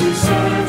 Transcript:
to serve.